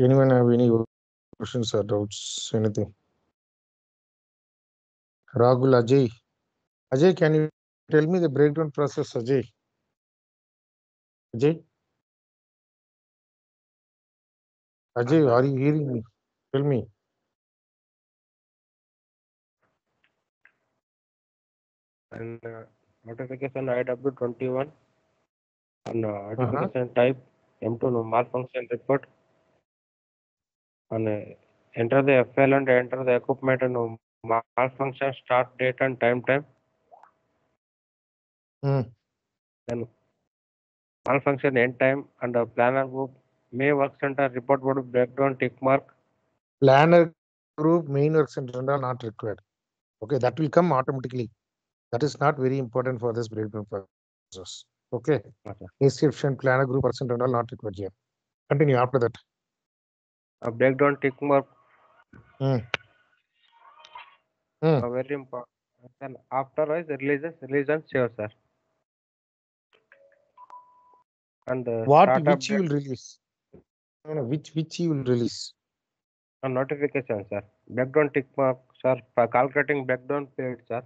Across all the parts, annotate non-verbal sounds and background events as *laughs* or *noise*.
Anyone have any questions or doubts? Anything? Rahul Ajay. Ajay, can you tell me the breakdown process, Ajay? Ajay? Ajay, are you hearing me? Tell me. and uh, notification IW21 and uh, Uh-huh. type M2 no malfunction report and enter the FL and enter the equipment and malfunction start date and time time Hmm. then malfunction end time and uh, planner group may work center report board breakdown tick mark Planner group, main work center all not required. Okay, that will come automatically. That is not very important for this breakdown process. Okay. Okay. Inscription, planner group, work center and all not required here. Continue after that. A breakdown tick mark Hmm. Hmm. uh, very important then afterwards releases release and save sir and uh, What, which you will release? No, no, which, which you will release? a notification sir background tick mark sir for calculating background period sir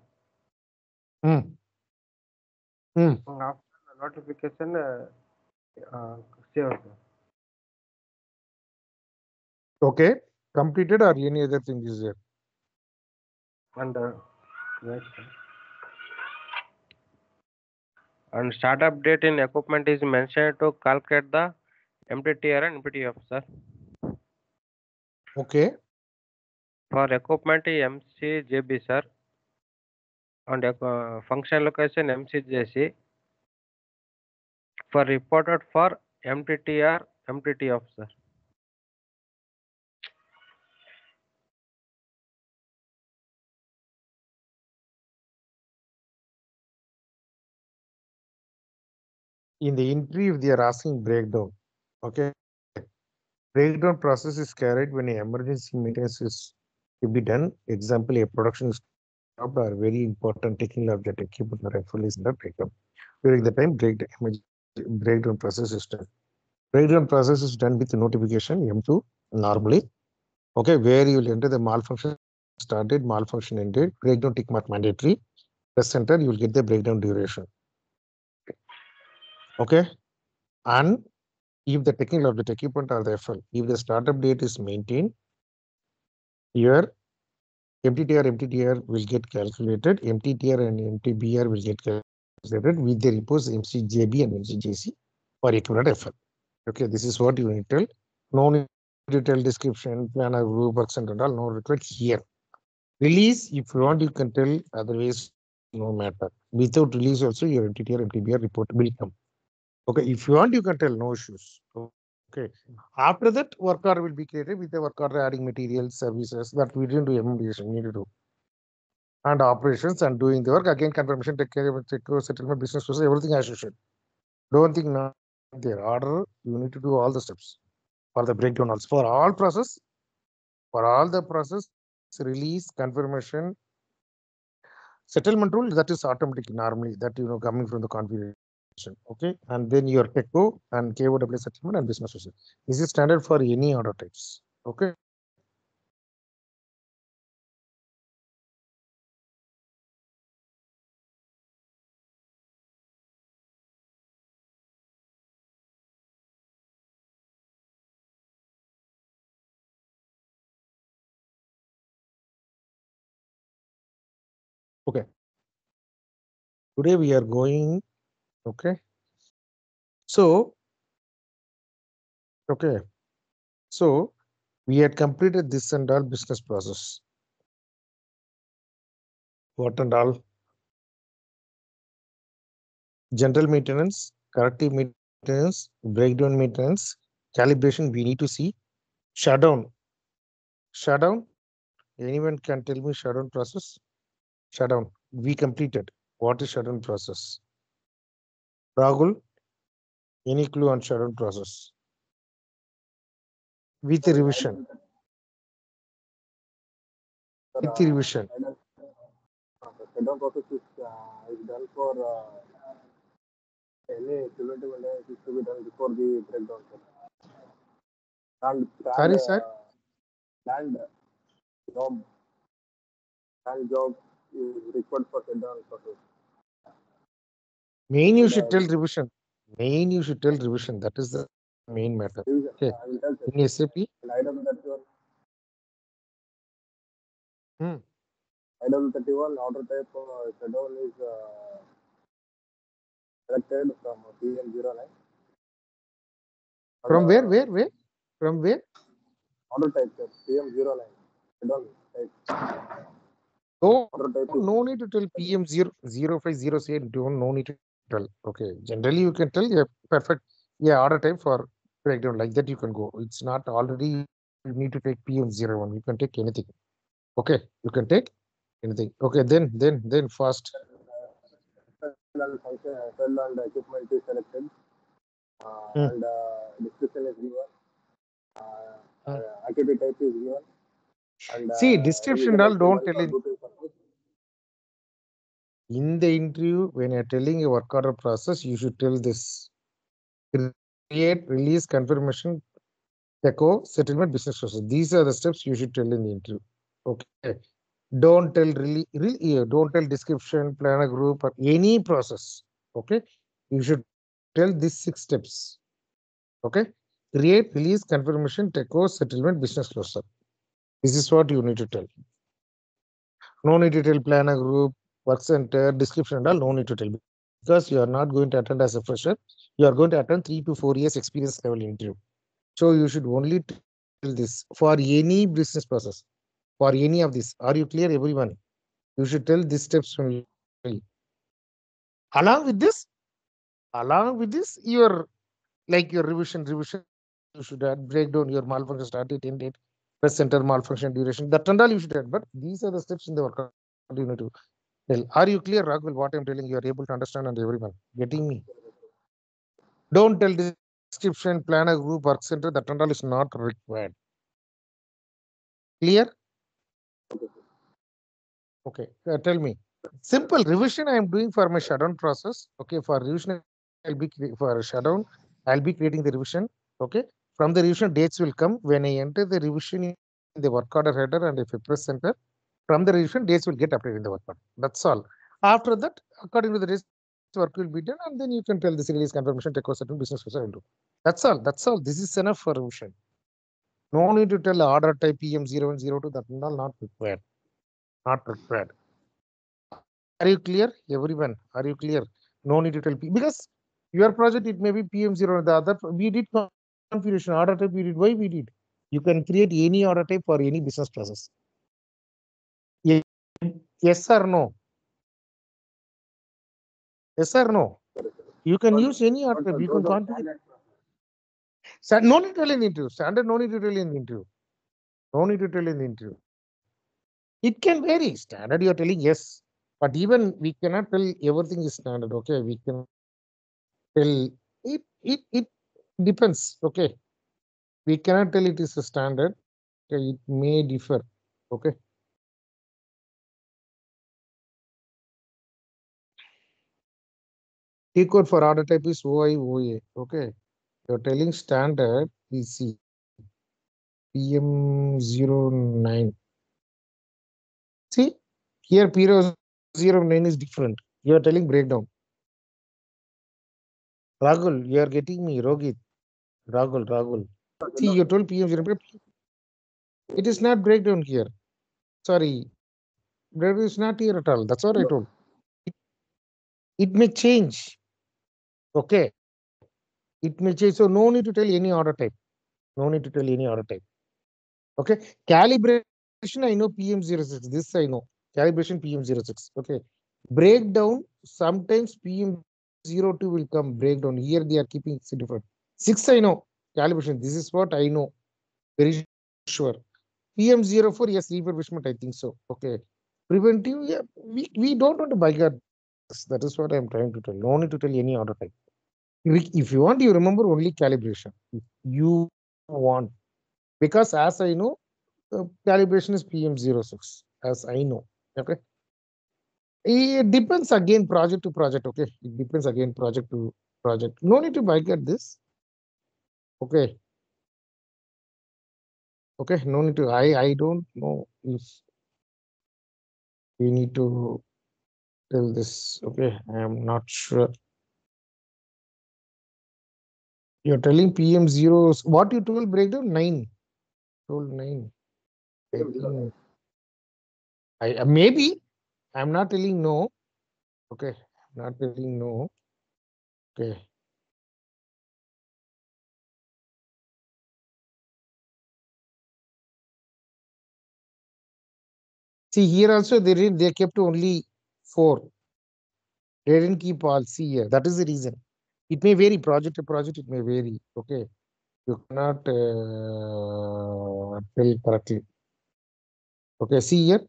Hmm. Hmm. After notification uh, uh, sir Okay. Completed or any other thing is there? and uh, wait, sir. and startup date in equipment is mentioned to calculate the MTTR and MPTF sir Okay. for equipment MCJB sir and uh, function location MCJC for reported for MTTR MTTF sir In the interview, they are asking breakdown. Okay. Breakdown process is carried when an emergency maintenance is to be done. Example, a production is stopped or very important technical object equipment or FL is under breakdown. During the time, breakdown, breakdown process is done. Breakdown process is done with notification M2 normally. Okay, where you will enter the malfunction started, malfunction ended, breakdown tick mark mandatory. Press enter, you will get the breakdown duration. Okay. And if the technical object equipment or the FL, if the startup date is maintained, here MTTR, MTTR will get calculated, MTTR and MTBR will get calculated with the reports MCJB and MCJC for equivalent FL. Okay, this is what you need to tell. No tell description, planner, group, works and all, no required here. Release, if you want, you can tell, otherwise, no matter. Without release also, your MTTR, MTBR report will come. Okay, if you want, you can tell no issues. Okay. After that, work order will be created with the work order adding materials, services that we didn't do implementation, need to do. And operations and doing the work again, confirmation, take care of take care of settlement, business process, everything as you should. Don't think not there. Order, you need to do all the steps for the breakdown also. For all process, for all the process, release, confirmation, settlement rule, that is automatic normally, that you know, coming from the configuration okay? And then your TECO and kow settlement and business process this is standard for any order types okay? Okay. Today we are going okay. So okay. So we had completed this and all business process. What and all? General maintenance corrective maintenance breakdown maintenance calibration we need to see. Shutdown. Shutdown? Anyone can tell me shutdown process? Shutdown. We completed. What is shutdown process Rahul, any clue on shutdown process? With revision. With revision. Shutdown process is, done for any preventive maintenance is to be done before the breakdown. And Sorry, sir? uh, Planned job. Planned job is required for shutdown process. Main you should uh, tell revision. Main you should tell revision. That is the main matter. Okay. I will tell sir. In SAP, And IW31. Hmm. IW31 order type uh, shutdown is uh, selected from PM09. from where, uh, where, where? From where? Order type sir, PM09. Shutdown type. Order type no need to tell PM zero zero five zero eight. Don't no need to tell. Okay. Generally, you can tell. Yeah, perfect. Yeah, order type for breakdown like that. You can go. It's not already. You need to take PM zero one. You can take anything. Okay, you can take anything. Okay, then then then first. function and equipment is selected. Uh. And uh, description is given. Uh, Hmm. uh, activity type is given. And, See, uh, description all don't tell for in the interview when you're telling a work order process. You should tell this. Create, release, confirmation, echo, settlement, business process. These are the steps you should tell in the interview. Okay. Don't tell really, don't tell description, planner group, or any process. Okay. You should tell these six steps. Okay. Create, release, confirmation, echo, settlement, business closure. This is what you need to tell. No need to tell planner group, work center, uh, description and all, no need to tell. Because you are not going to attend as a fresher. You are going to attend three to four years experience level interview. So you should only tell this for any business process, for any of this. Are you clear, everyone? You should tell these steps only. Along with this, along with this, your like your revision, revision, you should add breakdown your malfunction start date, end date, press center malfunction duration. That and all you should add. But these are the steps in the work you need to Are you clear, Raghav? What I'm telling you are able to understand and everyone getting me. Don't tell description, planner group, work center. That and all is not required. Clear? Okay, uh, tell me. Simple revision I am doing for my shutdown process. Okay, for revision, I'll be for shutdown, I'll be creating the revision. Okay, from the revision dates will come when I enter the revision in the work order header and if I press enter, from the revision dates will get updated in the work order. That's all. After that, according to the dates, work will be done and then you can tell this release confirmation, take over certain business process. That's all. That's all. This is enough for revision. No need to tell order type PM 0102. That all not required. Not required. Are you clear, everyone? Are you clear? No need to tell P because your project it may be PM0. The other we did configuration order type. We did why we did. You can create any order type for any business process. Ye- Yes or no? Yes or no? You can use any type. You can standard Sta- No need to tell in the interview. Standard no need to tell in the interview. No need to tell in the interview. It can vary. Standard you are telling yes, but even we cannot tell everything is standard. Okay, we can tell it. It it depends. Okay, we cannot tell it is a standard. Okay, it may differ. Okay. T code for order type is OI OA. Okay, you're telling standard PC PM09. See, here PM09 is different. You are telling breakdown. Rahul, you are getting me, Rogit. Rahul, Rahul. See, you told PM09. It is not breakdown here. Sorry. Breakdown is not here at all. That's what I told. It, it may change. Okay. It may change. So no need to tell any order type. No need to tell any order type. Okay. Calibration, I know PM06. This I know. Calibration PM06. Okay. Breakdown, sometimes PM02 will come breakdown. Here they are keeping it different. Six, I know. Calibration. This is what I know. Very sure. PM04, yes, refurbishment, I think so. Okay. Preventive, yeah, we, we don't want to buy that. That is what I'm trying to tell. No need to tell any order type. If you want, you remember only calibration. If you want, because as I know, uh, calibration is PM06, as I know. Okay. It depends again project to project. Okay. It depends again project to project. No need to at this. Okay. Okay, no need to. I I don't know if we need to tell this. Okay, I am not sure. You're telling PM zeros. What you told breakdown nine. Told nine. I uh, maybe I'm not telling no. Okay, I'm not telling no. Okay. See here also they did they kept only four. They didn't keep all. Here that is the reason. It may vary project to project. It may vary. Okay, you cannot uh, tell correctly. Okay, see here.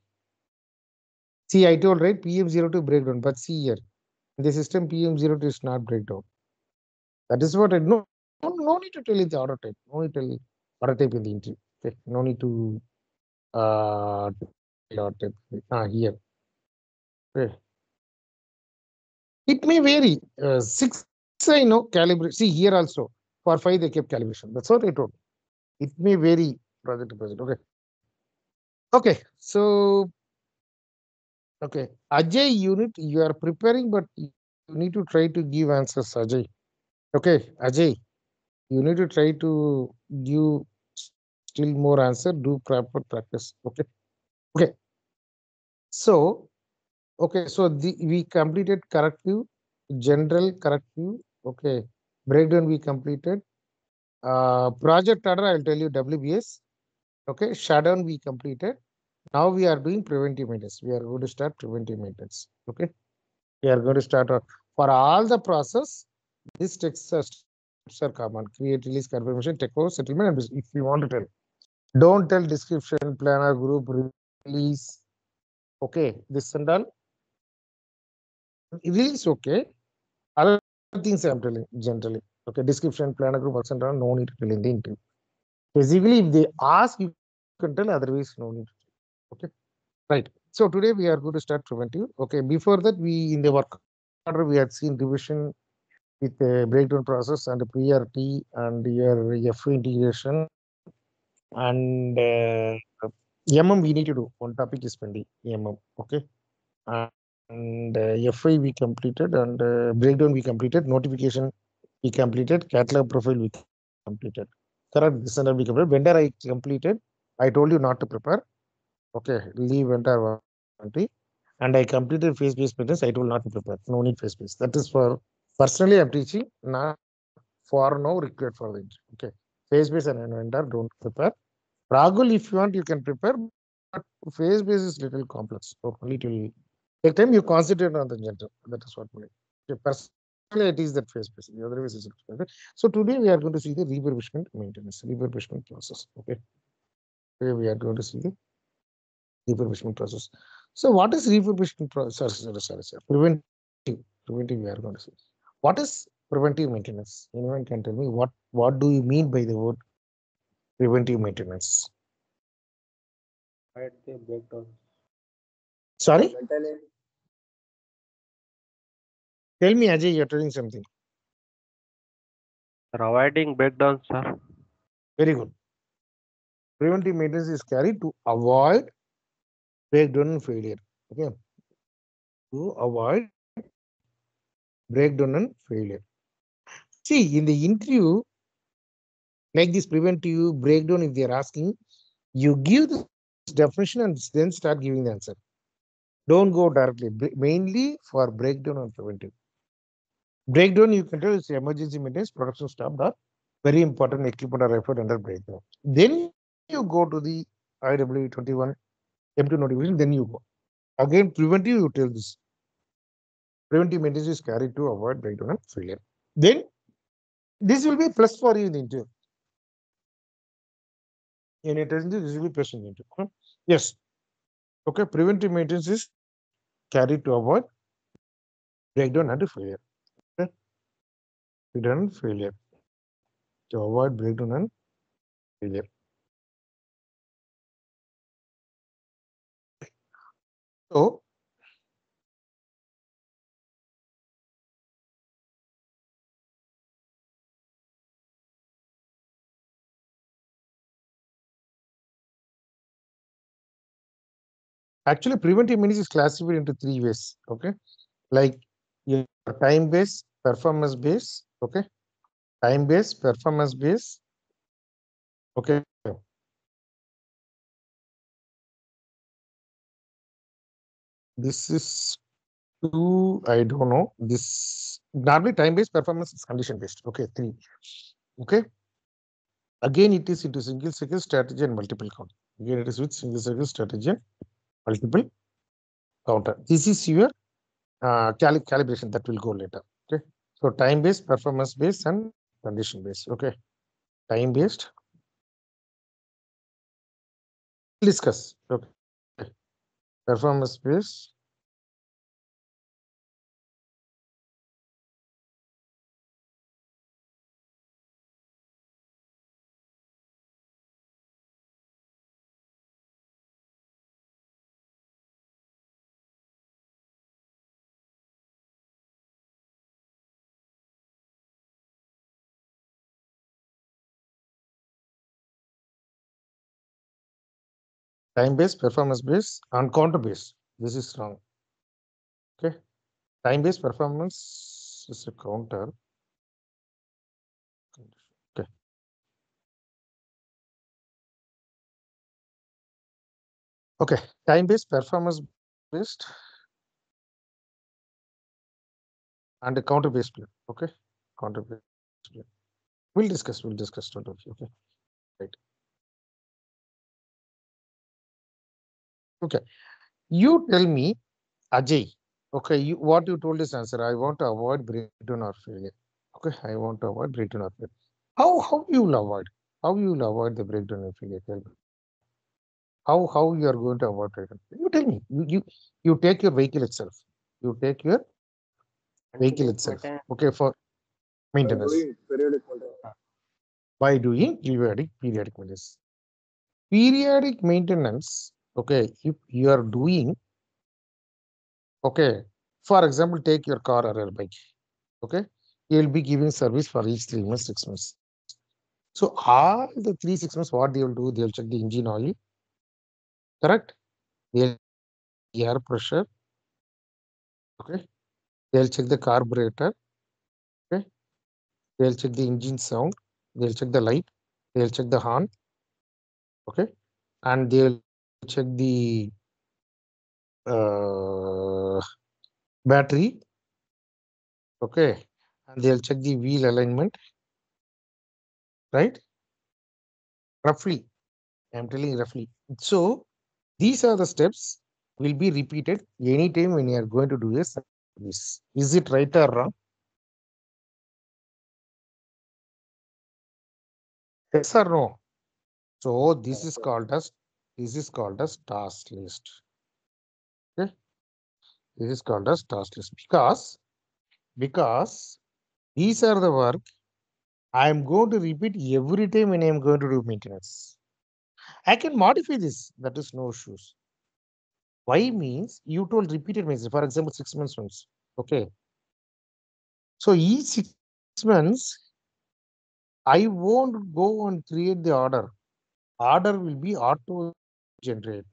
See, I told right PM02 breakdown, but see here in the system PM02 is not breakdown. That is what I no no, no need to tell in the order type. No need to tell order type in the interview. Okay, no need to uh order type. Ah, here. Okay. It may vary. Uh, six I know calibrate. See here also for five they kept calibration. That's what I told. It may vary project to project. Okay. Okay. So okay, Ajay unit you are preparing, but you need to try to give answers, Ajay. Okay, Ajay, you need to try to give still more answer. Do proper practice. Okay. Okay. So okay, so the we completed corrective, general corrective. Okay, breakdown we completed. Uh, project order I'll tell you WBS. Okay, shutdown we completed. Now we are doing preventive maintenance. We are going to start preventive maintenance. Okay, we are going to start for all the process. Texts are, steps are common: create, release, confirmation, take over, settlement, and if you want to tell, don't tell description, planner, group, release. Okay, this and all. Release okay. Things I'm telling generally. Okay, description, planner, group, works and all. No need to tell in the interview. Basically, if they ask, you can tell. Otherwise, no need. to Okay, right. So today we are going to start preventive. Okay, before that, we in the work order we had seen division with the breakdown process and PRT and your FO integration and uh, MM we need to do. One topic is pending MM. Okay, and uh, FI we completed and uh, breakdown we completed. Notification we completed. Catalog profile we completed. Correct. That we completed. Vendor I completed. I told you not to prepare. Okay, leave vendor warranty. And I completed phase-based maintenance. I told not to prepare. No need phase-based. That is for personally I'm teaching, not for now required for the. Okay. Phase-based and vendor don't prepare. Ragul, if you want, you can prepare, but phase-based is little complex. So only it take time. You concentrate on the general. That is what we it is that phase-based. The other is okay. So today we are going to see the refurbishment maintenance, refurbishment process. Okay. Today we are going to see the refurbishment process. So what is refurbishment process? Sorry, sorry, sorry. Preventive. Preventive we are going to see. What is preventive maintenance? Anyone can tell me what what do you mean by the word preventive maintenance? Hide the breakdown. Sorry, maintenance tell me, Ajay, you're telling something. Avoiding breakdowns, sir. Very good. Preventive maintenance is carried to avoid breakdown and failure. Okay. To avoid breakdown and failure. See, in the interview, like this preventive breakdown, if they're asking, you give the definition and then start giving the answer. Don't go directly. Mainly for breakdown and preventive. Breakdown, you can tell it's emergency maintenance, production stopped, or very important equipment are referred under breakdown. Then you go to the IW 21 M2 notification, then you go. Again, preventive, you tell this. Preventive maintenance is carried to avoid breakdown and failure. Then this will be plus for you in the interview. In test, this will be plus in the interview. Yes. Okay, preventive maintenance is carried to avoid breakdown and failure breakdown and failure. To avoid breakdown and failure. So actually preventive maintenance is classified into three ways okay like your time based performance based Okay, time based performance based Okay. This is two, I don't know. This normally time based performance is condition based. Okay, three. Okay. Again, it is into single cycle strategy and multiple count. Again, it is with single cycle strategy and multiple counter. This is your uh, cali calibration that will go later. So time based, performance based, and condition based. Okay. Time based. Discuss. Okay. Performance based. Time based, performance based, and counter based. This is wrong. Okay. Time based performance is a counter. Okay. Okay. Time based, performance based, and a counter based plan. Okay. Counter based plan. We'll discuss. We'll discuss. Don't. Okay. Right. Okay. You tell me, Ajay. Okay. You what you told is answer. I want to avoid breakdown or failure. Okay. I want to avoid breakdown or failure. How how you will avoid? How you will avoid the breakdown and failure? Tell me. How how you are going to avoid breakdown? You tell me. You you you take your vehicle itself. You take your vehicle itself. Okay for By maintenance doing periodic maintenance. Ah. by doing periodic periodic maintenance. Periodic maintenance. Okay, if you are doing. Okay, for example, take your car or your bike. Okay, you will be giving service for each three months, six months. So all the three six months, what they will do? They will check the engine oil. Correct. They'll air pressure. Okay. They'll check the carburetor. Okay. They'll check the engine sound. They'll check the light. They'll check the horn. Okay. And they'll check the uh, battery. Okay. And they'll check the wheel alignment. Right. Roughly. I'm telling you roughly. So these are the steps will be repeated anytime when you are going to do a service. Is it right or wrong? Yes or no? So this is called as this is called as task list. Okay. This is called as task list because because these are the work I am going to repeat every time when I am going to do maintenance. I can modify this. That is no issues. Why means you told repeated maintenance. For example, six months once. Okay. So each six months, I won't go and create the order. Order will be auto generated.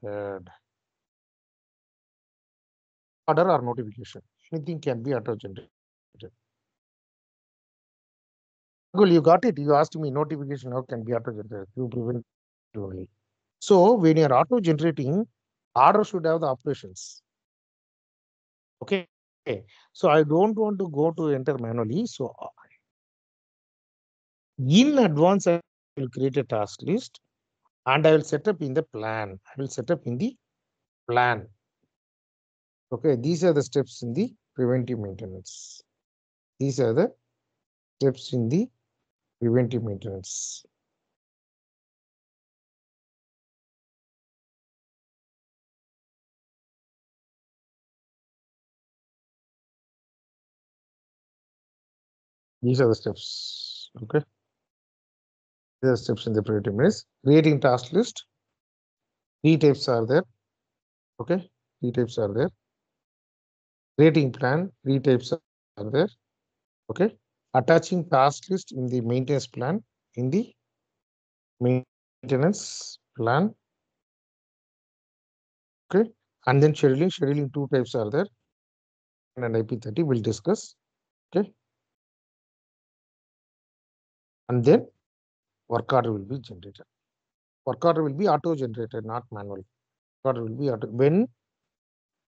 Order or notification. Anything can be auto generated. Well, you got it. You asked me notification how can be auto generated. You prevent only. So when you're auto generating, order should have the operations. Okay. So I don't want to go to enter manually. So uh, in advance, I will create a task list and I will set up in the plan. I will set up in the plan. Okay, these are the steps in the preventive maintenance. These are the steps in the preventive maintenance. These are the steps. Okay. The steps in the priority maintenance. Creating task list. Three types are there. Okay. Three types are there. Creating plan. Three types are there. Okay. Attaching task list in the maintenance plan in the maintenance plan. Okay. And then scheduling, scheduling two types are there. And IP30 we'll discuss. Okay. And then work order will be generated. Work order will be auto generated, not manual. Work order will be auto when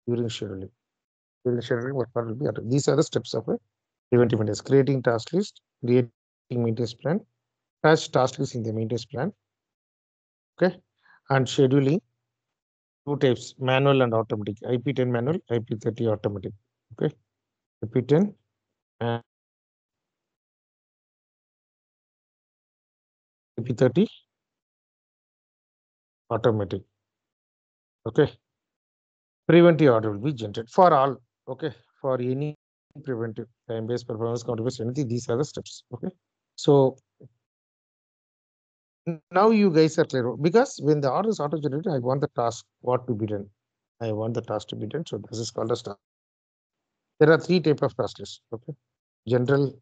during scheduling. During scheduling, work order will be auto. These are the steps of a preventive maintenance. Creating task list, creating maintenance plan, attach task list in the maintenance plan. Okay. And scheduling two types manual and automatic ip10 manual ip30 automatic okay ip10 and ip30 automatic. Okay. Preventive order will be generated for all. Okay. For any preventive time based performance counter based anything these are the steps. Okay. So now you guys are clear. Because when the order is auto generated i want the task what to be done. I want the task to be done. So this is called a task there are three type of task list. Okay. General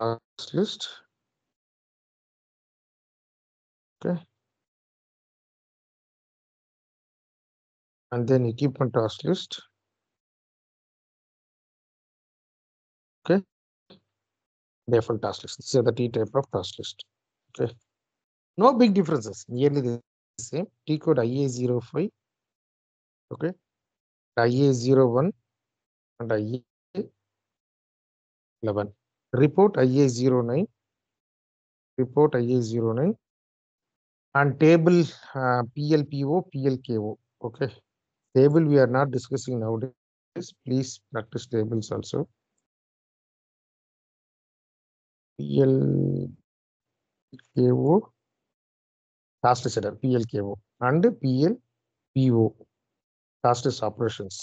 task list and then equipment task list. Okay. Default task list. This is the t type of task list. Okay. No big differences. Nearly the same. T code ia05 okay. Ia01 and ia11 report ia09 report ia09 and table uh, plpo plko okay. Table we are not discussing nowadays. Please practice tables also. Plko task header plko and plpo task operations.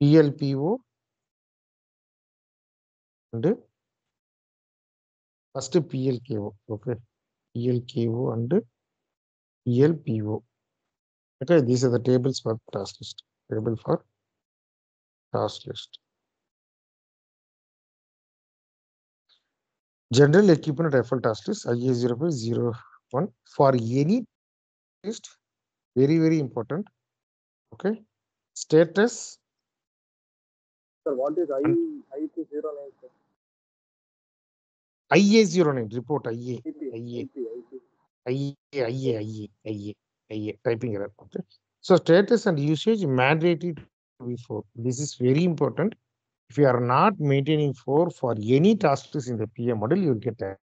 Plpo and first plko okay. Plko and plpo okay these are the tables for task list. Table for task list. General equipment rifle task list ia 0501 for any list very very important. Okay. Status. Sir, what is I IP zero nine? Ia 09 report ia IP IA. IP IP. Typing error. Okay. So status and usage mandatory to be four. This is very important. If you are not maintaining four for any tasks in the PM model, you will get error.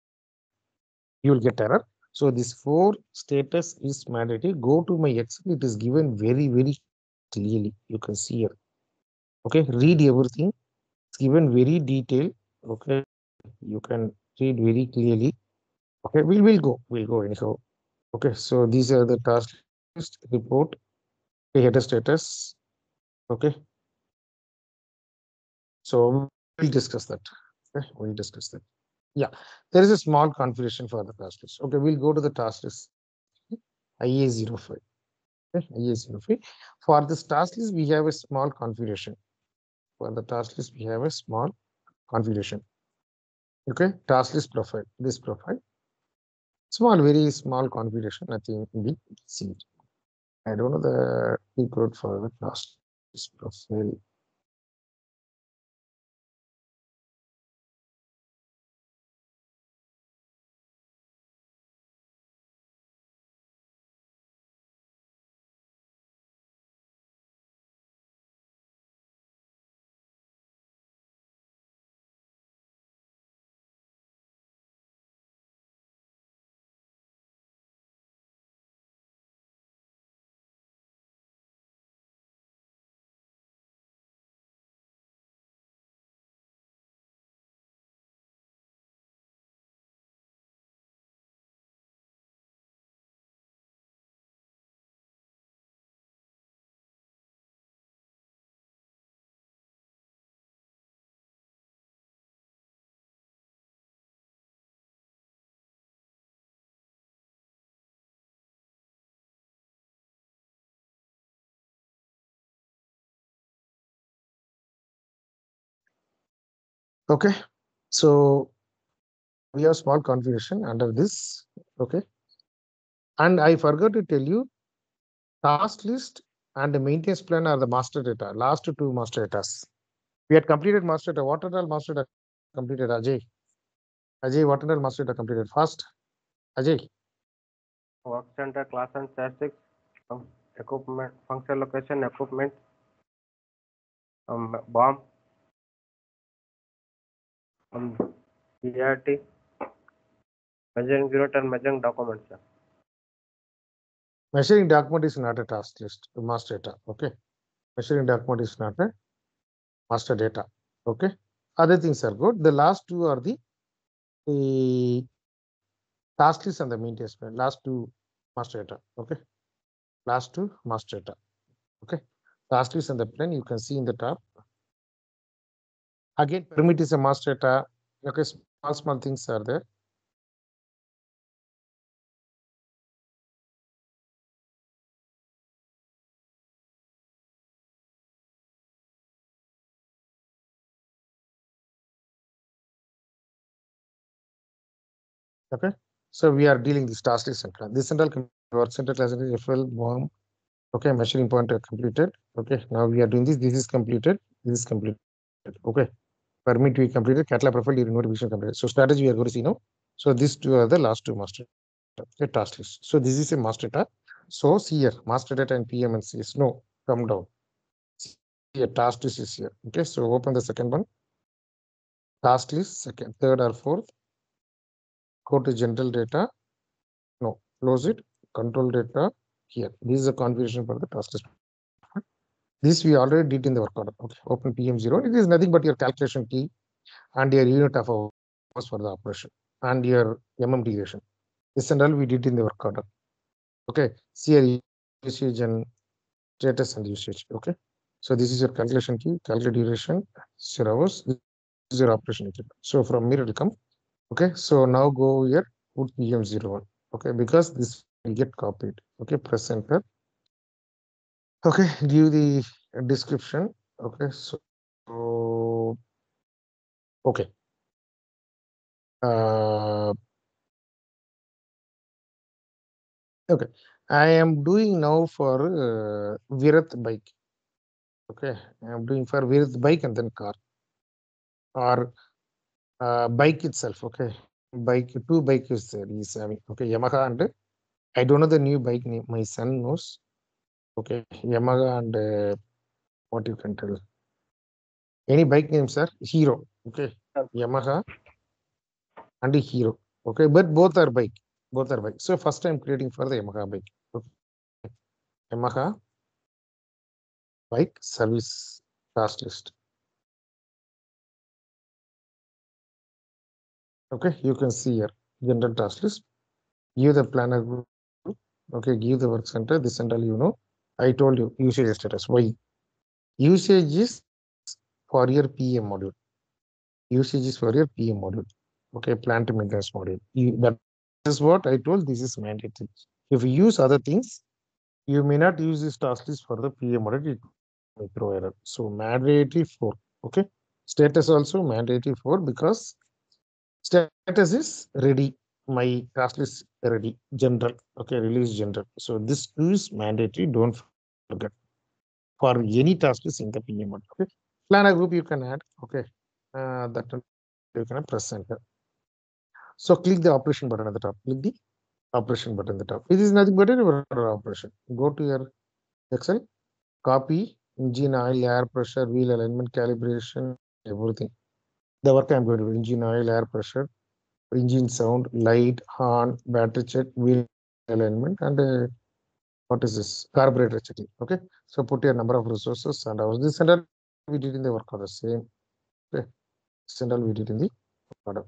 You will get error. So this four status is mandatory. Go to my Excel. It is given very, very clearly. You can see here. Okay. Read everything. It's given very detailed. Okay. You can read very clearly. Okay, we will go, we'll go anyhow. Okay, so these are the task list report, the header status. Okay. So we'll discuss that. Okay, we'll discuss that. Yeah, there is a small configuration for the task list. Okay, we'll go to the task list. IA05. Okay, IA05. For this task list, we have a small configuration. For the task list, we have a small configuration. Okay, task list profile, this profile. Small, very small configuration, nothing big. See, I don't know the key for the list profile. Okay, so we have small configuration under this. Okay, and I forgot to tell you task list and the maintenance plan are the master data, last two master datas. We had completed master data. What are all master data completed, Ajay? Ajay, what are all master data completed? First, Ajay, work center, class and statistics, um, equipment, function location, equipment, um, BOM, um, measuring unit and measuring documents. sir. measuring document is not a task list, a master data, okay? Measuring document is not a master data, okay? Other things are good. The last two are the, the task list and the maintenance plan, last two master data, okay? Last two master data, okay? Task list and the plan you can see in the top. Again, permit is a master data, okay? Small, small things are there. Okay, so we are dealing this task list plan. This central work center class FL BOM. Okay, measuring point completed. Okay, now we are doing this. This is completed. This is completed. Okay, permit we completed. Catalog profile during notification completed. So strategy we are going to see now. So these two uh, are the last two master task list. So this is a master data. So see here, master data and PM and CS. No, come down. Here, task list is here. Okay, so open the second one. Task list, second, third or fourth go to general data. No, close it, control data here. This is a configuration for the task list. This we already did in the work order. Okay, open PM0. It is nothing but your calculation key and your unit of hours for the operation and your MM duration. This and all we did in the work order. Okay, your usage and status and usage. Okay, so this is your calculation key, calculate duration, zero hours. Your operation. So from here it will come. Okay, so now go here, put PM01. Okay, because this will get copied. Okay, press enter. Okay, give the description. Okay, so, okay. Uh, okay, I am doing now for uh, Virat bike. Okay, I am doing for Virat bike and then car or uh, bike itself. Okay, bike two bike is there. He's having okay Yamaha and I don't know the new bike name. My son knows. Okay, Yamaha and uh, what you can tell. Any bike name, sir? Hero. Okay, Yamaha and a Hero. Okay, but both are bike. Both are bike. So first I'm creating for the Yamaha bike. Okay. Yamaha bike service task list. Okay, you can see here general task list. Give the planner group. Okay, give the work center. This and all you know. I told you usage status. Why? Usage is for your PM module. Usage is for your PM module. Okay, plant maintenance module. You, that is what I told. This is mandatory. If you use other things, you may not use this task list for the PM module. It may throw error. So mandatory for okay. Status also mandatory for because status is ready. My task list ready. General. Okay, release general. So this is mandatory. Don't forget for any task list in the PM module. Okay. Planner group you can add. Okay. Uh, that you can press enter. So click the operation button at the top. Click the operation button at the top. It is nothing but a operation. Go to your Excel, copy engine oil, air pressure, wheel alignment, calibration, everything. The work I'm going to do engine oil, air pressure, engine sound, light, horn, battery check, wheel alignment, and uh, what is this? Carburetor checking. Okay. So put your number of resources and hours. This all we did in the work order. Same. Okay. All we did in the work order.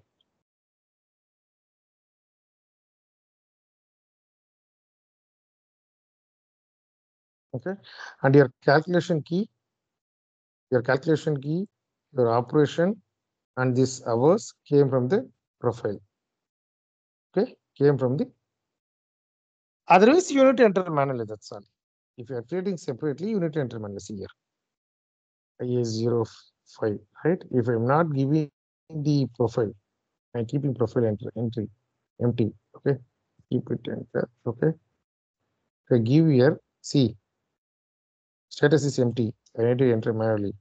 Okay. And your calculation key, your calculation key, your operation, and this hours came from the profile. Okay. Came from the Otherwise, you need to enter manually. That's all. If you are creating separately, you need to enter manually. See here. IA05, right? If I'm not giving the profile, I'm keeping profile enter, entry empty. Okay. Keep it enter. Okay. So give here See, status is empty. I need to enter manually.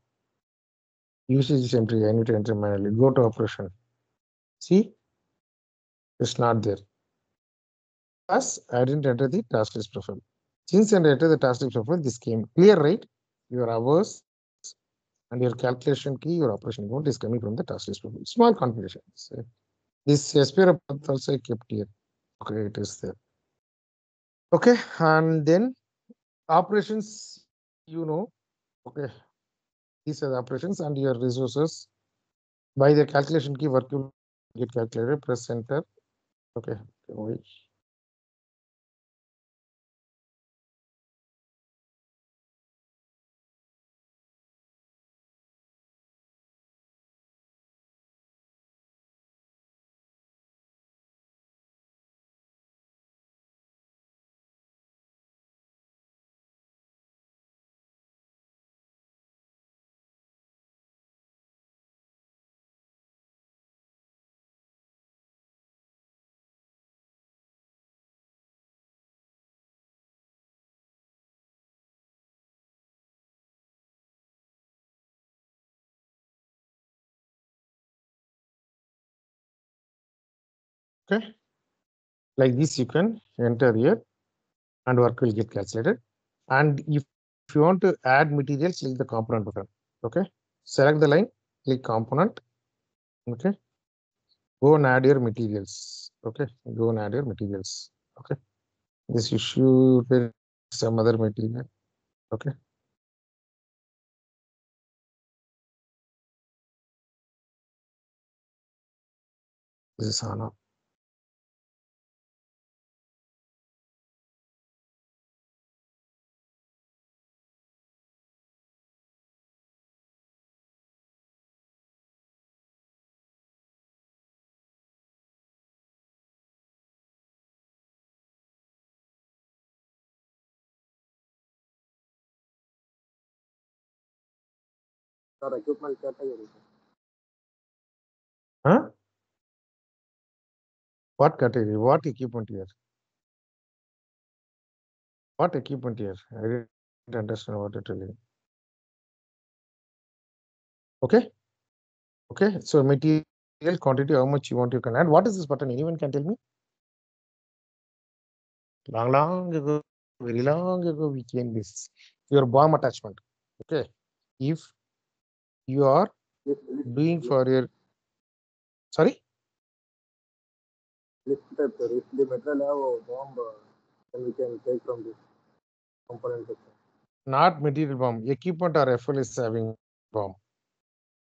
Usage is empty. I need to enter manually. Go to operation. See, it's not there. Plus, I didn't enter the task list profile. Since I entered the task list profile, this came clear, right? Your hours and your calculation key, your operation amount is coming from the task list profile. Small configuration. So, this SPR also I kept here. Okay, it is there. Okay, and then operations, you know, okay, these are the operations and your resources. By the calculation key, work you get calculated, press enter. Okay, Okay. Like this, you can enter here and work will get calculated. And if, if you want to add materials, click the component button. Okay. Select the line, click component. Okay. Go and add your materials. Okay. Go and add your materials. Okay. This issue, some other material. Okay. This is HANA. Sir equipment category. Huh? What category? What equipment here? What equipment here? I didn't understand what you're telling. Okay. Okay. So material quantity, how much you want you can add. What is this button? Anyone can tell me? Long, long ago, very long ago, we came this. Your BOM attachment. Okay. If you are doing for your sorry. If the material have BOM, then we can take from this component not material BOM, equipment or FL is having BOM.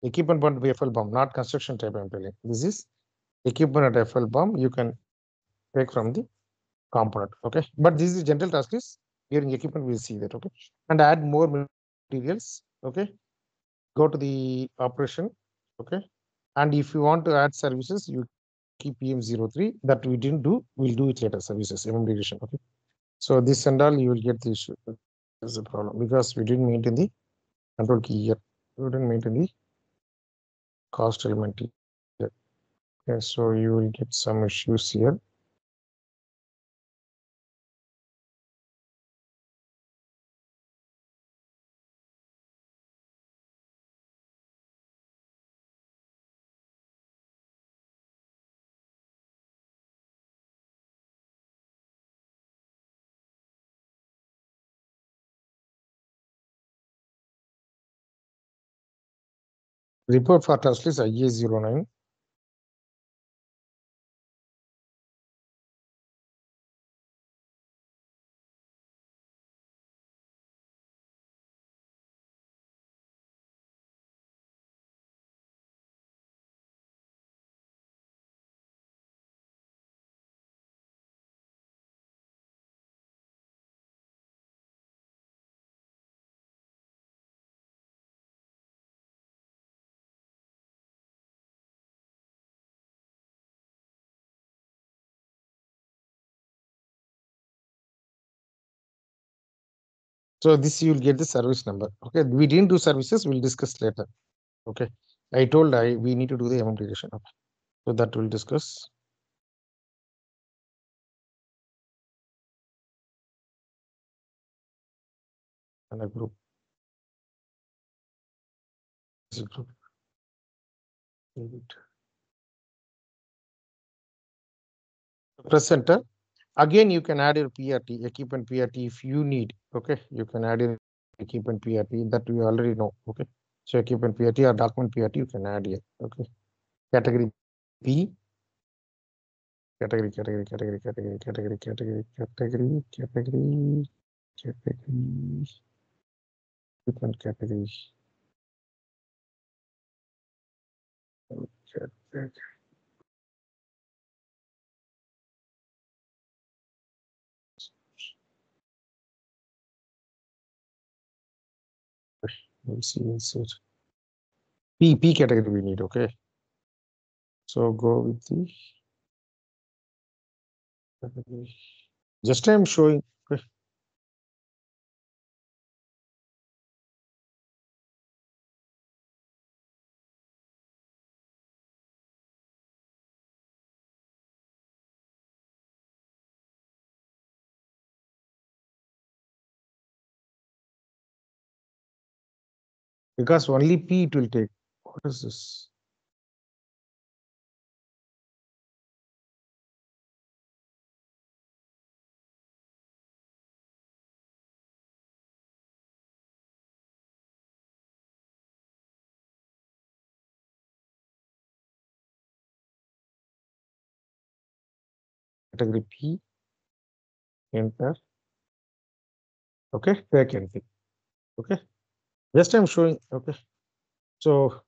Equipment BOM FL BOM, not construction type telling. This is equipment at FL BOM. You can take from the component. Okay. But this is general task is during equipment, we'll see that. Okay. And add more materials. Okay. Go to the operation. Okay. And if you want to add services, you keep PM03 that we didn't do, we'll do it later. Services, implementation. Okay. So this and all you will get the issue. That's the problem because we didn't maintain the control key here. We didn't maintain the cost element here. Okay, so you will get some issues here. Report for task list IA09. So this you will get the service number. Okay, we didn't do services. We'll discuss later. Okay, I told I we need to do the implementation. Okay. So that we'll discuss. and a group. This group. Center. Again, you can add your PRT, equipment PRT if you need. Okay, you can add your equipment PRT that we already know. Okay, so equipment PRT or document PRT you can add here. Okay, category B. Category, category, category, category, category, category, category, category, category. Equipment category. Category. We'll see, insert. P, P category we need, okay? So go with the. Just I'm showing, okay? Because only P it will take. What is this? Category P. Enter. Okay, vacancy. Okay. Just I'm showing, okay. So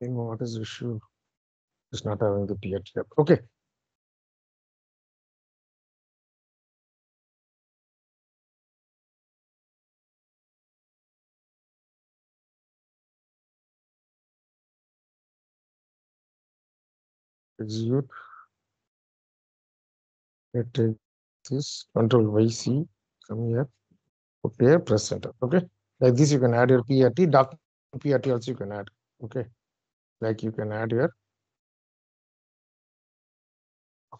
what is the issue? It's not having the PH. Okay. Execute. Let this control Y C come here. Okay, press enter. Okay. Like this, you can add your PRT, document PRT also you can add. Okay. Like you can add your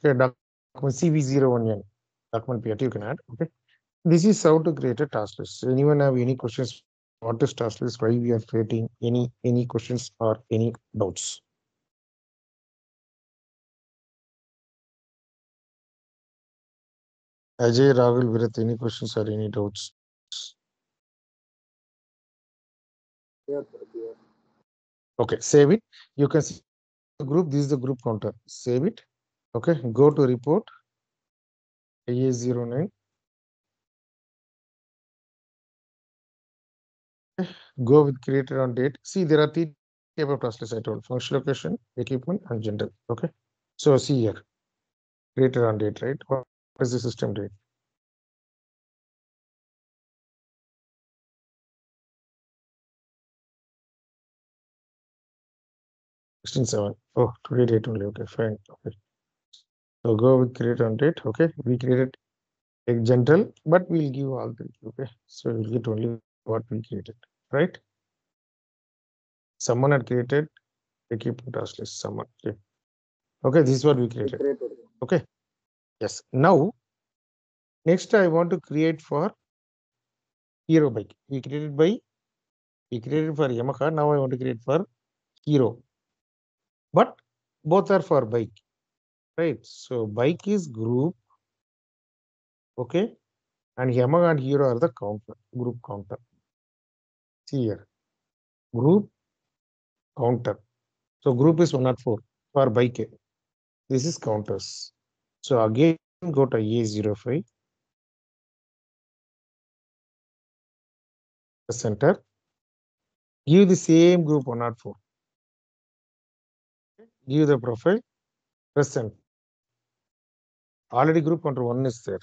Okay, document CV01N, document PRT you can add, okay. This is how to create a task list. Anyone have any questions? What is task list? Why we are creating any, any questions or any doubts? Ajay, Rahul, Virat, any questions or any doubts? Okay, save it. You can see the group, this is the group counter. Save it. Okay, go to report. IA09. Go with created on date. See, there are three type of task I told, function location, equipment, and general. Okay. So see here. Created on date, right? What is the system date? Sixteen seven. Oh, today date only. Okay, fine. Okay. So go with create on date. Okay, we created a general, but we'll give all the okay. So we'll get only what we created, right? Someone had created equipment task list. Someone. Okay. Okay, this is what we. Created. Okay. Yes. Now, next I want to create for Hero bike. We created by we created for Yamaha. Now I want to create for Hero. But both are for bike. Right. So bike is group. Okay. And Yamaha and Hero are the counter, group counter. See here. Group counter. So group is 104 for bike. This is counters. So again, go to A05. Center. Give the same group 104. Give the profile. Present. Already group counter one is there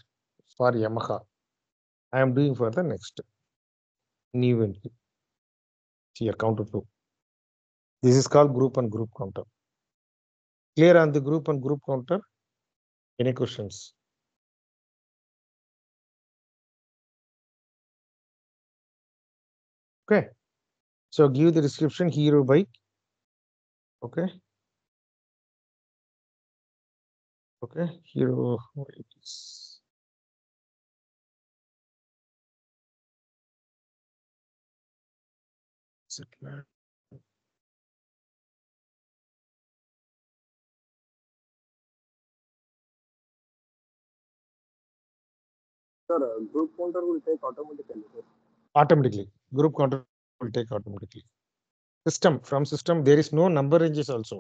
for Yamaha. I am doing for the next new entry. Here, counter two. This is called group and group counter. Clear on the group and group counter? Any questions? Okay. So give the description hero bike. Okay. Okay, hero Sir, uh, group counter will take automatically. Sir. automatically group counter will take automatically system from system there is no number ranges also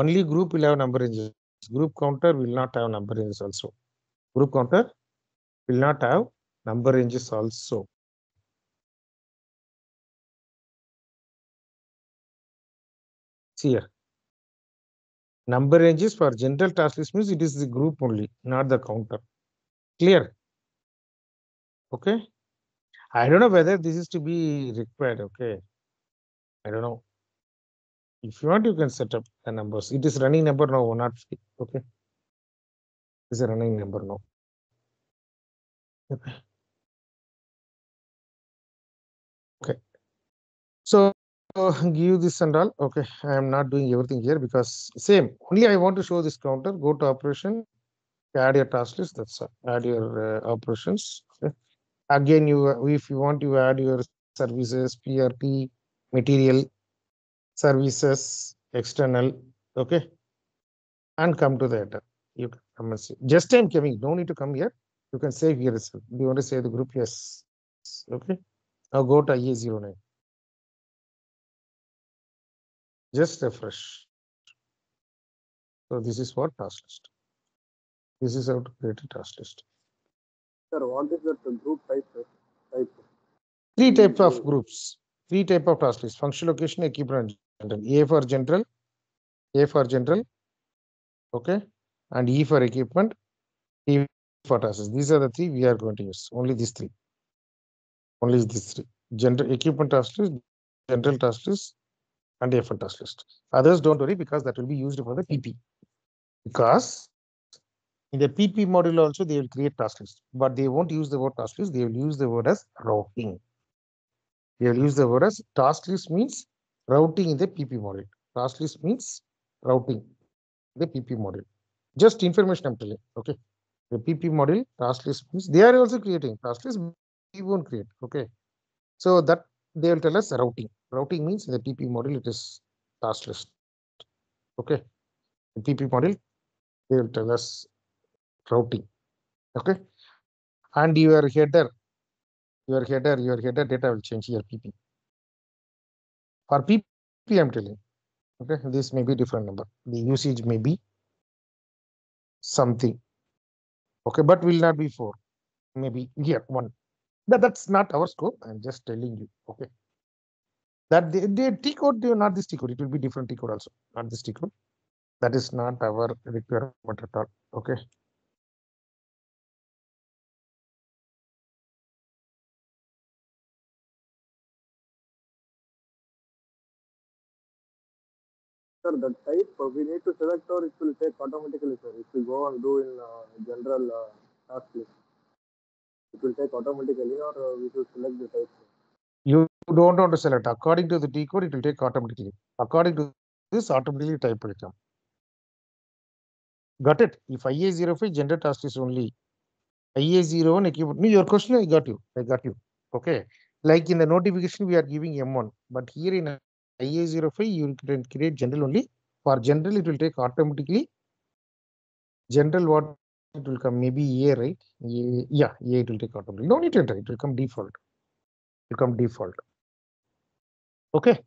only group will have number ranges group counter will not have number ranges also group counter will not have number ranges also see here number ranges for general task list means it is the group only not the counter clear okay I don't know whether this is to be required, okay? I don't know. If you want, you can set up the numbers. It is running number now, not free, okay? It's a running number now. Okay. Okay. So give this and all. Okay, I am not doing everything here because same. Only I want to show this counter. Go to operation, add your task list. That's all. Add your uh, operations. Again you if you want to add your services prp material services external okay? And come to the header you can come and see just i'm coming no need to come here. You can save here itself do you want to save the group yes okay? Now go to ia09 just refresh. So this is what task list. This is how to create a task list Sir, what is that group type? Type. three types of groups, three type of task list, function location, equipment, general. A for general, A for general, okay, and E for equipment, E for task list. These are the three we are going to use. Only these three. Only these three. General equipment task list, general task list, and F task list. Others don't worry because that will be used for the PP. Because in the PP module also they will create task list, but they won't use the word task list. They will use the word as routing. They will use the word as task list means routing in the PP module. Task list means routing the PP module. Just information I'm telling. Okay. The PP module task list means they are also creating task list. We won't create. Okay. So that they will tell us routing. Routing means in the PP module it is task list. Okay. The PP module they will tell us routing okay? And your header your header your header data will change here pp for pp i'm telling. Okay? This may be different number. The usage may be something. Okay? But will not be four. Maybe here one. But that's not our scope. I'm just telling you. Okay? That the, the t code not this t code. It will be different t code also. Not this t code. That is not our requirement at all. Okay Sir, the type uh, we need to select or it will take automatically, sir. If we go and do in uh, general uh, task list, it will take automatically or uh, we should select the type. Sir. you don't want to select according to the T code, it will take automatically. According to this, automatically type will come. Got it? If IA05 gender task is only IA01 equipment. No, your question I got you. I got you. Okay. Like in the notification, we are giving M1, but here in IA05, you can create general only. For general, it will take automatically. General what it will come maybe A, right? A, yeah, A it will take automatically. No need to enter, it will come default. It will come default. Okay.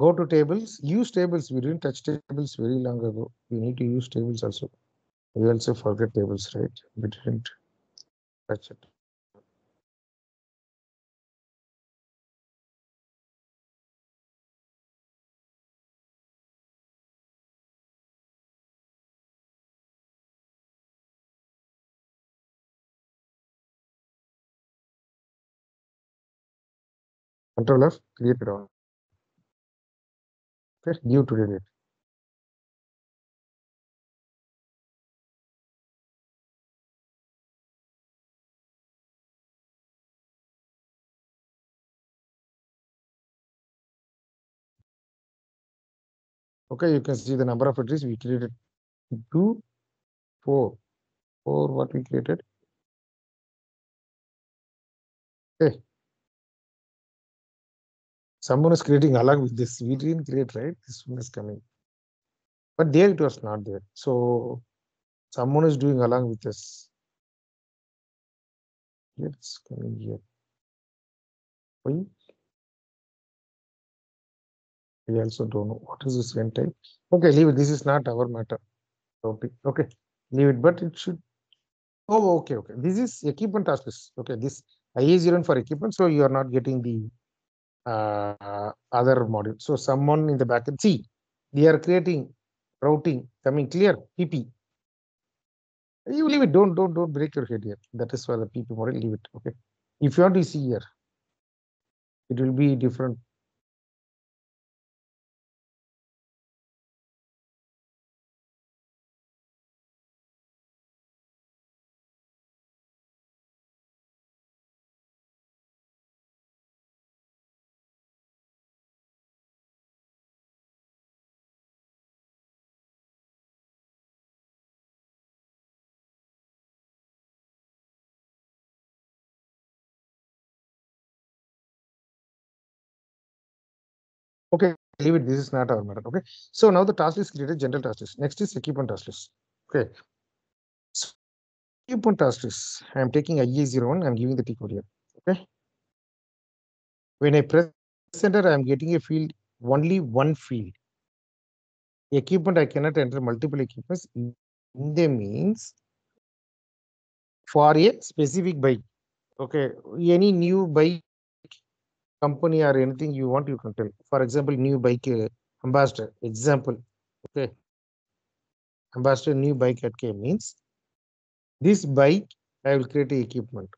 Go to tables, use tables. We didn't touch tables very long ago. We need to use tables also. We also forget tables, right? We didn't touch it. Control F, create round. Press U to delete. Okay, you can see the number of entries we created two, four, four what we created. Okay. Someone is creating along with this. We didn't create, right? This one is coming. But there it was not there. So someone is doing along with us. Here it's coming here. We also don't know what is this event type. Okay, leave it. This is not our matter. Topic. Okay, leave it. But it should. Oh, okay, okay. This is equipment task list. Okay, this IA zero for equipment. So you are not getting the uh, other module. So someone in the backend. See, they are creating routing coming clear PP. You leave it. Don't don't don't break your head here. That is why the PP model. Leave it. Okay. If you want to see here, it will be different. Okay, leave it. This is not our matter. Okay. So now the task list created general task list. Next is equipment task list. Okay. So, equipment task list. I am taking IA01. I'm giving the T code here. Okay. When I press enter, I am getting a field, only one field. Equipment, I cannot enter multiple equipments. In the means for a specific bike. Okay. Any new bike company or anything you want, you can tell. For example, new bike uh, ambassador. Example, okay. Ambassador new bike at K means this bike I will create a equipment.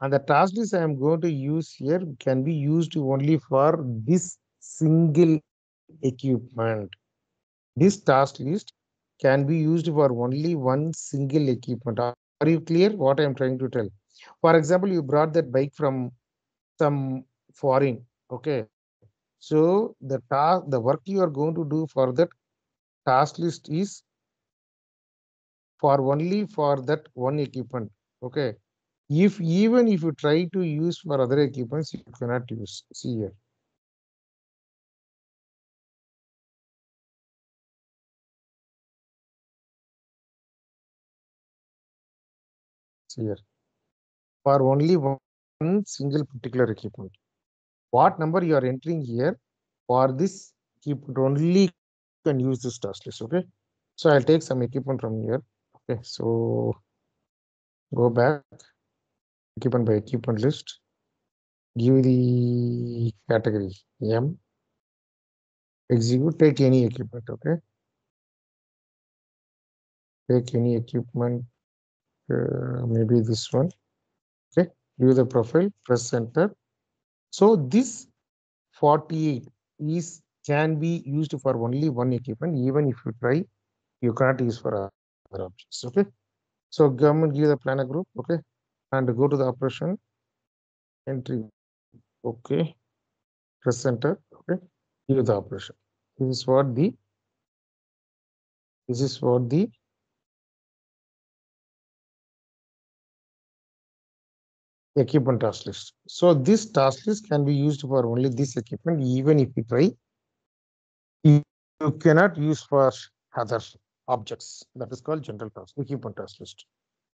And the task list I am going to use here can be used only for this single equipment. This task list can be used for only one single equipment. Are are you clear what I am trying to tell? For example, you brought that bike from some foreign okay? So the task the work you are going to do for that task list is for only for that one equipment okay? If even if you try to use for other equipments you cannot use see here. See here. For only one single particular equipment. What number you are entering here for this equipment only you can use this task list. Okay. So I'll take some equipment from here. Okay. So go back equipment by equipment list. Give the category M. Execute, take any equipment. Okay. Take any equipment. Uh, maybe this one. View the profile, press enter. So this 48 is can be used for only one equipment. Even if you try, you cannot use for other objects. Okay. So government give the planner group. Okay. And go to the operation entry. Okay. Press enter. Okay. Give the operation. This is what the this is what the equipment task list. So this task list can be used for only this equipment, even if you try. You, cannot use for other objects. That is called general task, equipment task list.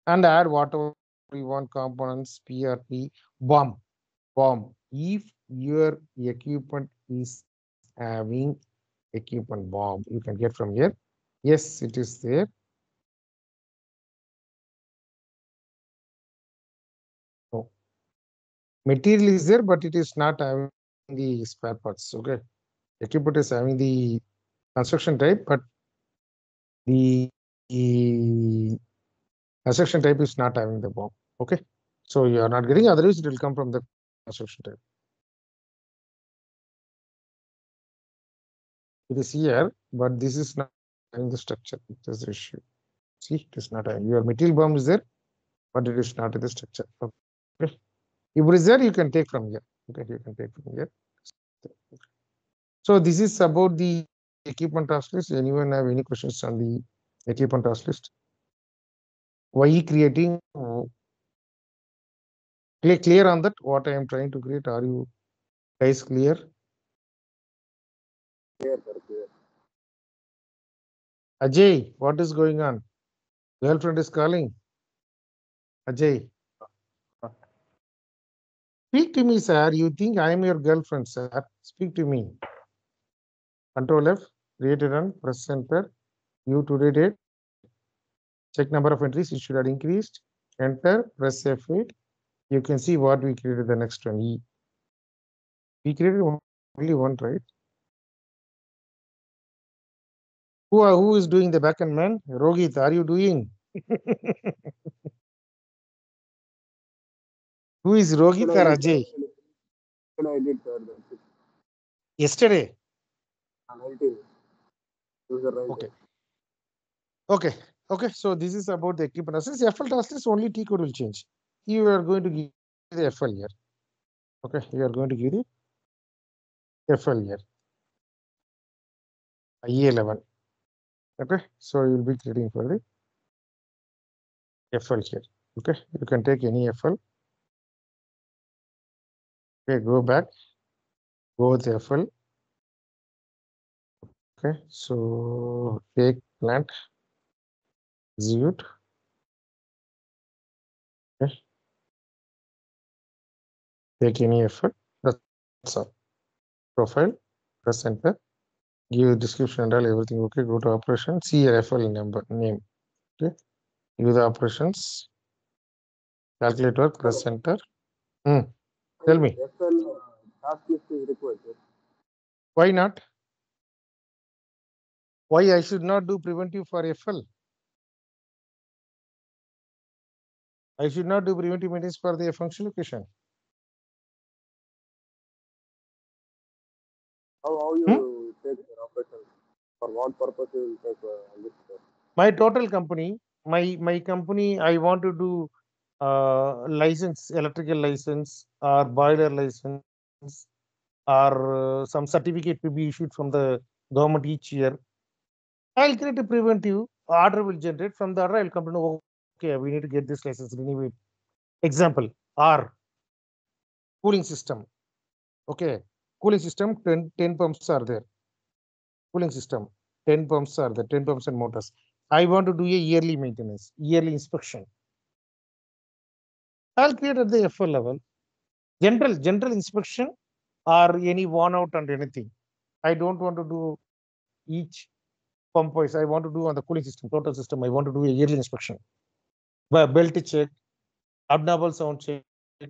And add whatever you want components, PRP, bomb, BOM. If your equipment is having equipment BOM, you can get from here. Yes, it is there. Material is there, but it is not having the spare parts. Okay. Equipment is having the construction type, but the, the construction type is not having the BOM. Okay. So you are not getting, otherwise it will come from the construction type. It is here, but this is not having the structure. It is the issue. See, it is not having your material BOM is there, but it is not in the structure. Okay. If it is there, you can take from here. Okay, you can take from here. So this is about the equipment task list? Anyone have any questions on the equipment task list? Why creating? Clear, clear on that, what I am trying to create? Are you guys clear? clear clear Ajay, what is going on? Girlfriend is calling. Ajay. Speak to me, sir. You think I am your girlfriend, sir? Speak to me. Control F, create a run, press enter. You today date. It. Check number of entries, it should have increased. Enter, press F8. You can see what we created the next one. E. We created only one, right? Who are, who is doing the backend man? Rohit, are you doing? *laughs* Who is Rohit or Ajay? I did sir Yesterday. 19 user right Okay. Okay, okay, so this is about the equipment. Since FL task list, only T code will change. You are going to give the FL here. Okay, you are going to give the FL here. E11. Okay, so you will be creating for the FL here. Okay, you can take any FL. Okay, go back, go with FL. Okay, so take plant, execute. Okay. Take any effort, that's all. Profile, press enter, give description and all, everything, okay, go to operation, see your FL number, name, okay. Give the operations. Calculate work, press enter. Hmm, Tell me. FL uh, task list is required why not? Why I should not do preventive for FL? I should not do preventive maintenance for the function location. how how you Hmm? take the operation for what purpose you will take uh, My total company, my, my company, I want to do uh, license, electrical license or boiler license or uh, some certificate to be issued from the government each year. I'll create a preventive, order will generate from the order, I'll come to know, okay, we need to get this license renewed. Example, R, cooling system. Okay, cooling system, 10, 10 pumps are there. Cooling system, 10 pumps are there, 10 pumps and motors. I want to do a yearly maintenance, yearly inspection. I'll create at the FL level. General, general inspection or any worn out and anything. I don't want to do each pump wise. I want to do on the cooling system, total system. I want to do a yearly inspection. Well, belt check, abnormal sound check,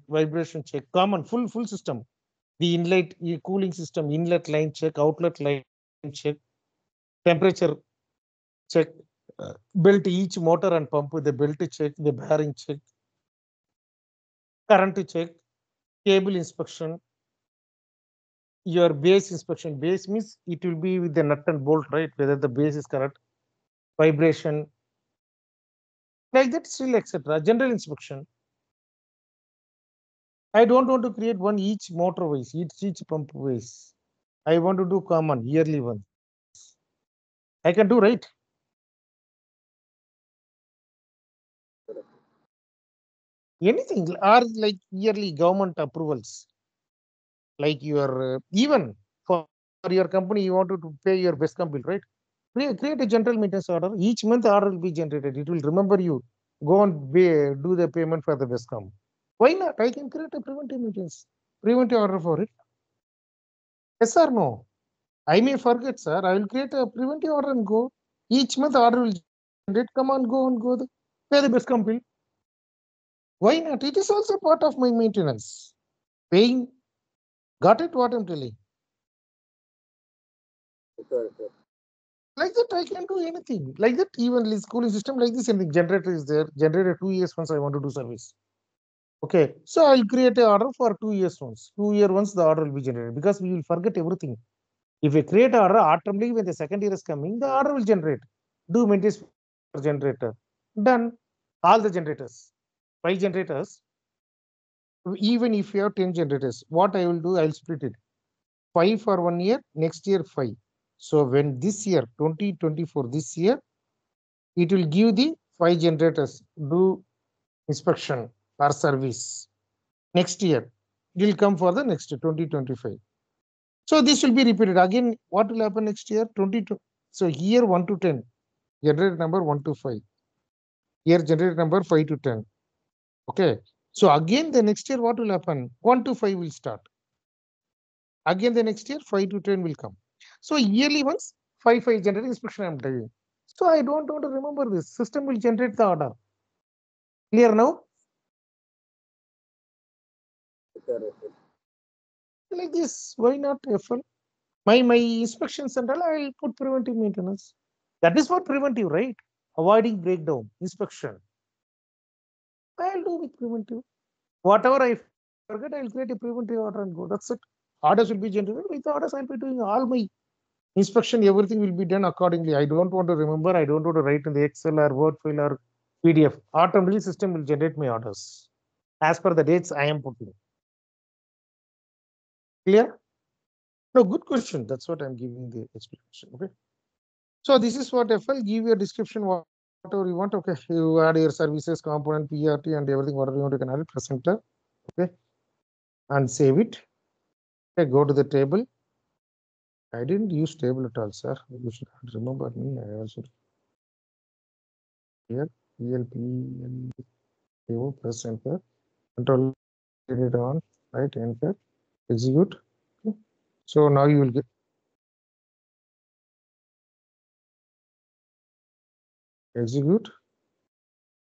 vibration check, common, full, full system. The inlet, e- cooling system, inlet line check, outlet line check, temperature check, uh, belt each motor and pump with the belt check, the bearing check, current check, cable inspection, your base inspection. Base means it will be with the nut and bolt, right? Whether the base is correct, vibration, like that, still etc. General inspection. I don't want to create one each motor wise, each each pump wise. I want to do common yearly one. I can do right. Anything or like yearly government approvals. Like your uh, even for, for your company you wanted to pay your best bill right? Create, create a general maintenance order. Each month order will be generated. It will remember you. Go and pay, do the payment for the best why not? I can create a preventive maintenance preventive order for it. Yes or no? I may forget sir. I will create a preventive order and go. Each month order will generate. Come on go and go the, pay the best bill why not? It is also part of my maintenance. Paying. Got it? What I'm telling? sir Like that, I can do anything. Like that, even the cooling system like this, and the generator is there. Generator two years once I want to do service. Okay, so I'll create a order for two years once. Two year once the order will be generated because we will forget everything. If we create order automatically when the second year is coming, the order will generate. Do maintenance generator. Done. All the generators. Five generators. Even if you have 10 generators, what I will do, I'll split it. Five for one year, next year five. So when this year, 2024, this year, it will give the five generators, do inspection or service. Next year, it will come for the next 2025. So this will be repeated again. What will happen next year? 22. So here 1 to 10, generator number 1 to 5. Here generator number 5 to 10. Okay. So again the next year what will happen? 1 to 5 will start. Again the next year 5 to 10 will come. So yearly once 5 5 generator inspection I am doing. So I don't want to remember this. System will generate the order. Clear now? Like this. Why not FL? My my inspections and all I'll put preventive maintenance. That is what preventive, right? Avoiding breakdown, inspection. I'll do with preventive. Whatever I forget, I'll create a preventive order and go. That's it. Orders will be generated. With orders, I'll be doing all my inspection, everything will be done accordingly. I don't want to remember, I don't want to write in the Excel or Word file or PDF. Automatically system will generate my orders as per the dates I am putting. Clear? No, good question. That's what I'm giving the explanation. Okay. So this is what FL give your description what- whatever you want. Okay. You add your services, component, PRT, and everything, whatever you want, you can add it, press enter. Okay. And save it. Okay, go to the table. I didn't use table at all, sir. You should remember me. I also here ELP table, press enter. Control it on, right? Enter, execute. Okay. So now you will get execute.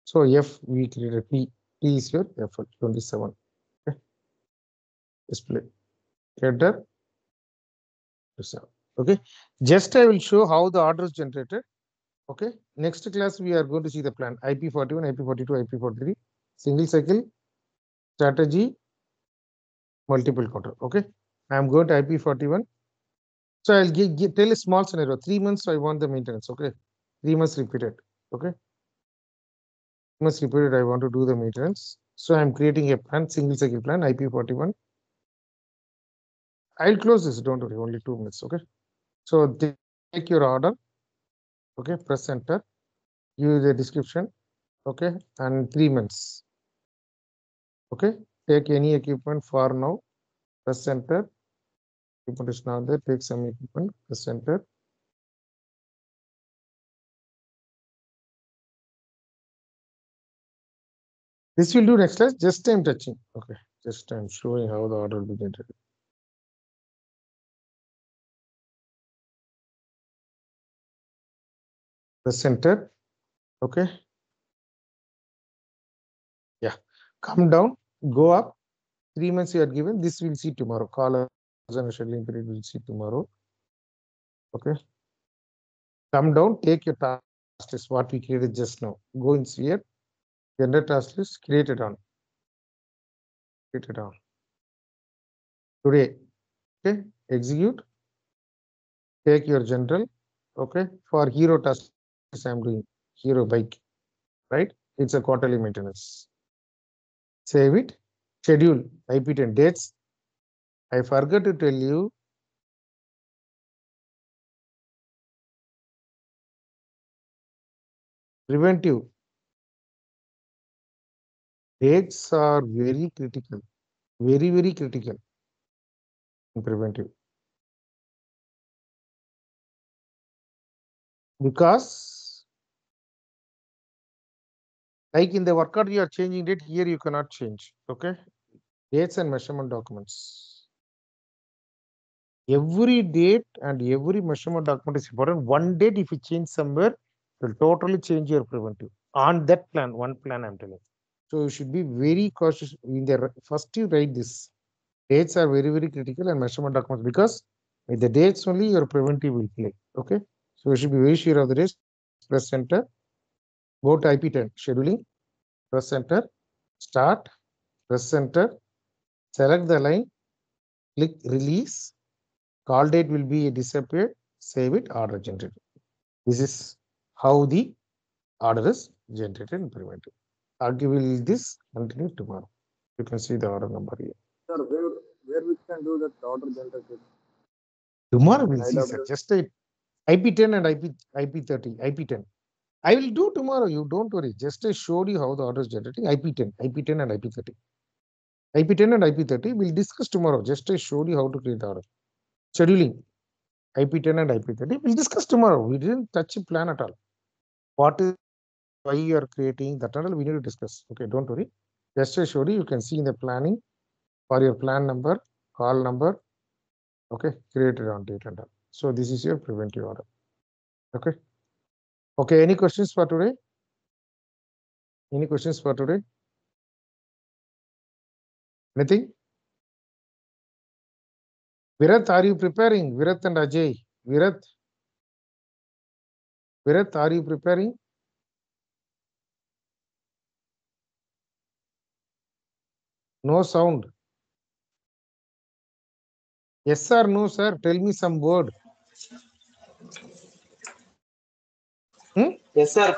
So F we created P. P is your F 27. Okay. Display. Header. 27. Okay. Just I will show how the order is generated. Okay. Next class we are going to see the plan IP41, IP42, IP43, single cycle, strategy, multiple counter. Okay. I am going to IP41. So I'll give, give tell a small scenario. Three months I want the maintenance. Okay. Three months repeated. Okay. Three repeat it. I want to do the maintenance. So I'm creating a plan, single cycle plan, IP41. I'll close this. Don't worry. Only two minutes. Okay. So take your order. Okay. Press enter. Use the description. Okay. And three months. Okay. Take any equipment for now. Press enter. Equipment is not there. Take some equipment. Press enter. This will do next class. Just time touching. Okay. Just I'm showing how the order will be generated. The center, Okay. Yeah. Come down. Go up. Three months you are given. This we'll see tomorrow. Call and scheduling period we'll see tomorrow. Okay. Come down. Take your task list. What we created just now. Go in sphere. Generate task list. Create it on. Create it on. Today. Okay. Execute. Take your general. Okay. For hero task I'm doing hero bike. Right. It's a quarterly maintenance. Save it. Schedule IP10 dates. I forgot to tell you. Preventive. Dates are very critical. Very, very critical. in Preventive. Because like in the work order, you are changing date, here you cannot change, okay? Dates and measurement documents. Every date and every measurement document is important. One date, if you change somewhere, will totally change your preventive. On that plan, one plan I'm telling. So you should be very cautious in the, first you write this. Dates are very, very critical and measurement documents because with the dates only your preventive will play, okay? So you should be very sure of the dates. Press enter. Go to IP10 scheduling. Press enter. Start. Press enter. Select the line. Click release. Call date will be disappeared. Save it. Order generated. This is how the order is generated preventive. I will this continue tomorrow. You can see the order number here. Sir, where, where we can do that order generated? Tomorrow we'll see, sir. Just a IP10 and IP, IP30, IP10. I will do tomorrow. You don't worry. Just I showed you how the order is generating. IP10, IP10 and IP30. IP10 and IP30 we'll discuss tomorrow. Just I showed you how to create the order. Scheduling. IP10 and IP30 we'll discuss tomorrow. We didn't touch a plan at all. What is why you are creating that and all we need to discuss. Okay, don't worry. Just I showed you. You can see in the planning for your plan number, call number, okay, created on date and all. So this is your preventive order. Okay. Okay, any questions for today? Any questions for today? Anything? Virat, are you preparing? Virat and Ajay. Virat. Virat, are you preparing? No sound. Yes or no, sir? Tell me some word. Hmm? Yes, sir.